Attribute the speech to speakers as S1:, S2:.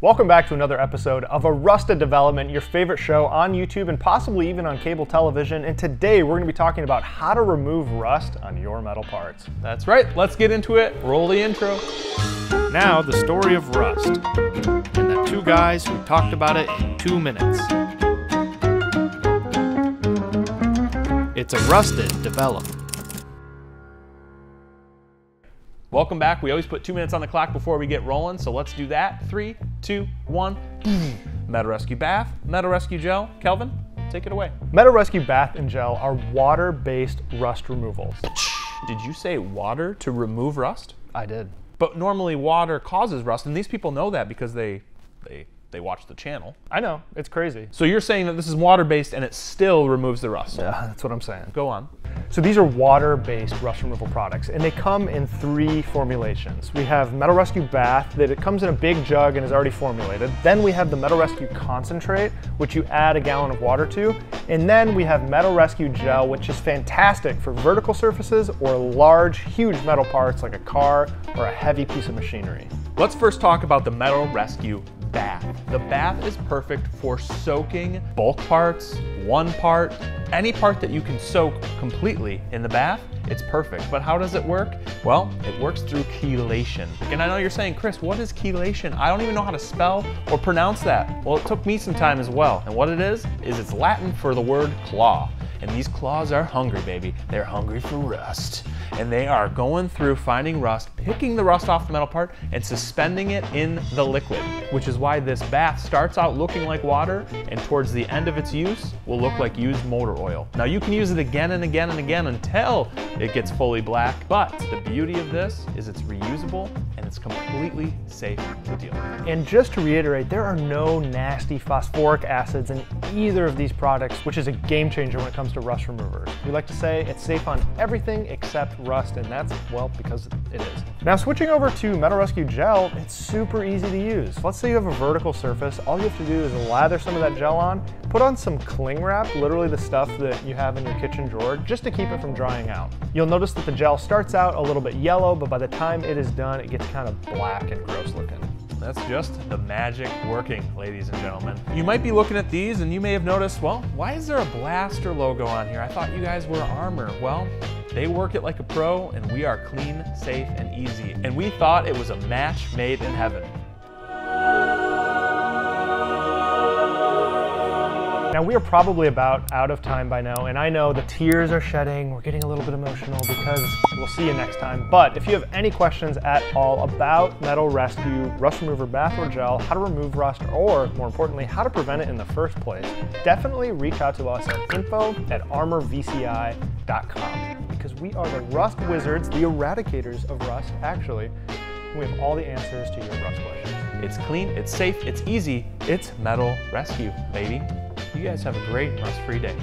S1: Welcome back to another episode of Arrusted Development, your favorite show on YouTube and possibly even on cable television. And today we're going to be talking about how to remove rust on your metal parts.
S2: That's right, let's get into it. Roll the intro.
S3: Now, the story of rust, and the two guys who talked about it in two minutes. It's a rusted development.
S2: Welcome back. We always put two minutes on the clock before we get rolling, so let's do that. Three, two, one. Metal Rescue Bath, Metal Rescue Gel. Kelvin, take it away.
S1: Metal Rescue Bath and Gel are water-based rust removals.
S2: Did you say water to remove rust?
S1: I did.
S2: But normally water causes rust, and these people know that because they they they watch the channel.
S1: I know, it's crazy.
S2: So you're saying that this is water-based and it still removes the rust.
S1: Yeah, that's what I'm saying.
S2: Go on.
S1: So these are water-based rust removal products, and they come in three formulations. We have Metal Rescue Bath, that it comes in a big jug and is already formulated. Then we have the Metal Rescue Concentrate, which you add a gallon of water to. And then we have Metal Rescue Gel, which is fantastic for vertical surfaces or large, huge metal parts like a car or a heavy piece of machinery.
S2: Let's first talk about the Metal Rescue bath. The bath is perfect for soaking bulk parts, one part, any part that you can soak completely in the bath, it's perfect. But how does it work? Well, it works through chelation. And I know you're saying, Chris, what is chelation? I don't even know how to spell or pronounce that. Well, it took me some time as well. And what it is, is it's Latin for the word claw. And these claws are hungry, baby. They're hungry for rust. And they are going through finding rust, picking the rust off the metal part, and suspending it in the liquid. Which is why this bath starts out looking like water, and towards the end of its use, will look like used motor oil. Now you can use it again and again and again until it gets fully black. But the beauty of this is it's reusable and it's completely safe to deal with.
S1: And just to reiterate, there are no nasty phosphoric acids in either of these products, which is a game changer when it comes to rust removers. We like to say it's safe on everything except rust, and that's, well, because it is. Now switching over to Metal Rescue Gel, it's super easy to use. Let's say you have a vertical surface, all you have to do is lather some of that gel on, put on some cling wrap, literally the stuff that you have in your kitchen drawer, just to keep it from drying out. You'll notice that the gel starts out a little bit yellow, but by the time it is done, it gets kind of black and gross looking.
S2: That's just the magic working, ladies and gentlemen. You might be looking at these and you may have noticed, well, why is there a B'laster logo on here? I thought you guys were Armor. Well, they work it like a pro and we are clean, safe, and easy. And we thought it was a match made in heaven.
S1: Now we are probably about out of time by now, and I know the tears are shedding, we're getting a little bit emotional because we'll see you next time. But if you have any questions at all about Metal Rescue, Rust Remover Bath or Gel, how to remove rust, or more importantly, how to prevent it in the first place, definitely reach out to us at info at armorvci.com because we are the rust wizards, the eradicators of rust, actually. We have all the answers to your rust questions.
S2: It's clean, it's safe, it's easy, it's Metal Rescue, baby. You guys have a great rust-free day.